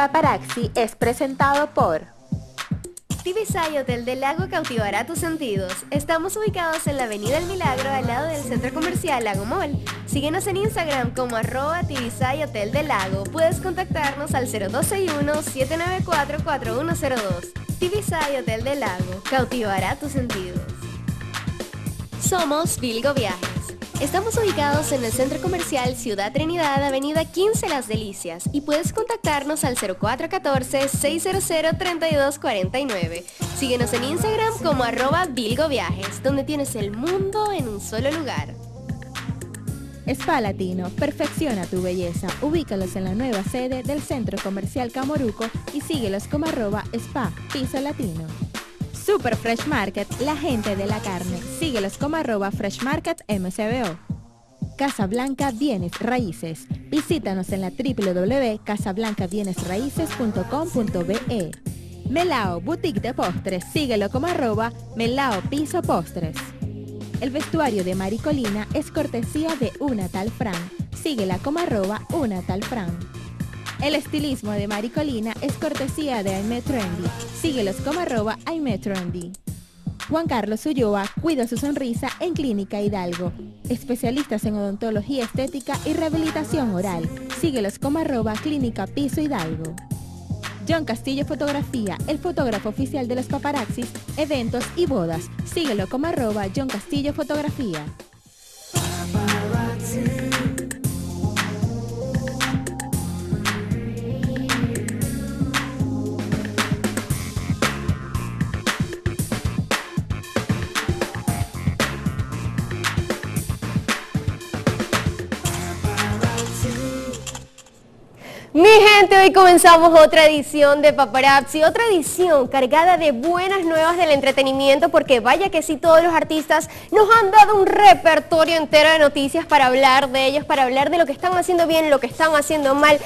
Paparazzi es presentado por Tibisay Hotel del Lago cautivará tus sentidos. Estamos ubicados en la Avenida El Milagro al lado del Centro Comercial Lago Mall. Síguenos en Instagram como arroba Tibisay Hotel del Lago. Puedes contactarnos al 0261-794-4102. Tibisay Hotel del Lago cautivará tus sentidos. Somos Vilgo Viajes. Estamos ubicados en el Centro Comercial Ciudad Trinidad, Avenida 15 Las Delicias y puedes contactarnos al 0414-600-3249. Síguenos en Instagram como arroba Vilgo Viajes, donde tienes el mundo en un solo lugar. Spa Latino, perfecciona tu belleza. Ubícalos en la nueva sede del Centro Comercial Camoruco y síguelos como arroba spa piso latino. Super Fresh Market, la gente de la carne. Síguelos como arroba Fresh Market MCBO. Casa Blanca Bienes Raíces. Visítanos en la www.casablancabienesraíces.com.be. Melao Boutique de Postres. Síguelo como arroba Melao Piso Postres. El vestuario de Maricolina es cortesía de Una Tal Fran. Síguela como arroba Una Tal Fran. El estilismo de Maricolina es cortesía de Aime Trendy. Síguelos como arroba Aime Trendy. Juan Carlos Ulloa cuida su sonrisa en Clínica Hidalgo. Especialistas en odontología estética y rehabilitación oral. Síguelos como arroba Clínica Piso Hidalgo. John Castillo Fotografía, el fotógrafo oficial de los paparaxis, eventos y bodas. Síguelo como arroba John Castillo Fotografía. Mi gente, hoy comenzamos otra edición de Paparazzi, otra edición cargada de buenas nuevas del entretenimiento, porque vaya que sí, todos los artistas nos han dado un repertorio entero de noticias para hablar de ellos, para hablar de lo que están haciendo bien, lo que están haciendo mal,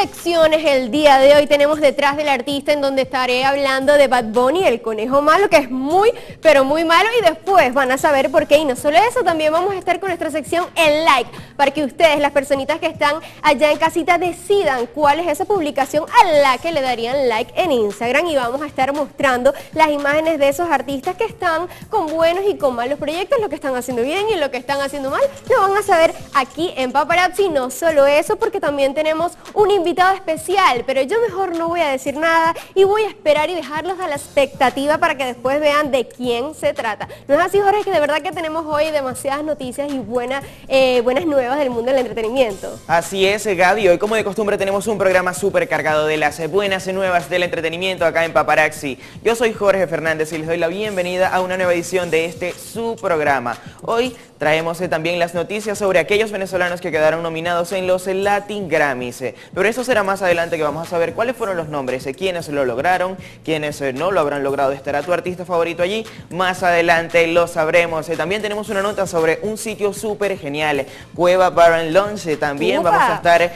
secciones el día de hoy. Tenemos detrás del artista en donde estaré hablando de Bad Bunny, el conejo malo, que es muy, pero muy malo. Y después van a saber por qué. Y no solo eso, también vamos a estar con nuestra sección El Like, para que ustedes, las personitas que están allá en casita, decidan cuál es esa publicación a la que le darían like en Instagram. Y vamos a estar mostrando las imágenes de esos artistas que están con buenos y con malos proyectos, lo que están haciendo bien y lo que están haciendo mal. Lo van a saber aquí en Paparazzi. No solo eso, porque también tenemos un invitado especial, pero yo mejor no voy a decir nada y voy a esperar y dejarlos a la expectativa para que después vean de quién se trata. ¿No es así, Jorge, que de verdad que tenemos hoy demasiadas noticias y buenas, eh, buenas nuevas del mundo del entretenimiento? Así es, Gaby. Hoy, como de costumbre, tenemos un programa súper cargado de las buenas nuevas del entretenimiento acá en Paparaxi. Yo soy Jorge Fernández y les doy la bienvenida a una nueva edición de este su programa. Hoy traemos eh, también las noticias sobre aquellos venezolanos que quedaron nominados en los Latin Grammys. Eh. Pero eso será más adelante que vamos a saber cuáles fueron los nombres, de quienes lo lograron, quienes eh, no lo habrán logrado. ¿Estará tu artista favorito allí? Más adelante lo sabremos. También tenemos una nota sobre un sitio súper genial, Cueva Baron Lounge. También vamos a estar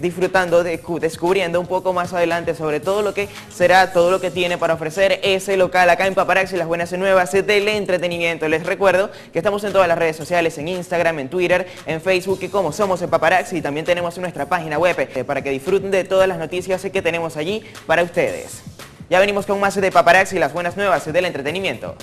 disfrutando, de, descubriendo un poco más adelante sobre todo lo que será, todo lo que tiene para ofrecer ese local acá en Paparazzi, las buenas y nuevas del entretenimiento. Les recuerdo que estamos en todas las redes sociales, en Instagram, en Twitter, en Facebook y como somos en Paparazzi, también tenemos nuestra página web eh, para que disfruten de todas las noticias que tenemos allí para ustedes. Ya venimos con más de Paparazzi y las buenas nuevas del entretenimiento.